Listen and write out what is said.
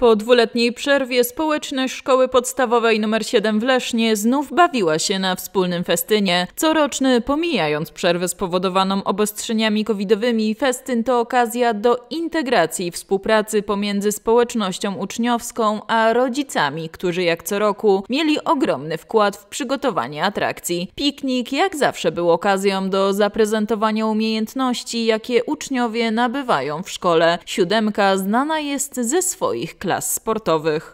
Po dwuletniej przerwie społeczność szkoły podstawowej nr 7 w Lesznie znów bawiła się na wspólnym festynie. Coroczny, pomijając przerwę spowodowaną obostrzeniami covidowymi, festyn to okazja do integracji i współpracy pomiędzy społecznością uczniowską a rodzicami, którzy jak co roku mieli ogromny wkład w przygotowanie atrakcji. Piknik jak zawsze był okazją do zaprezentowania umiejętności, jakie uczniowie nabywają w szkole. Siódemka znana jest ze swoich klas sportowych.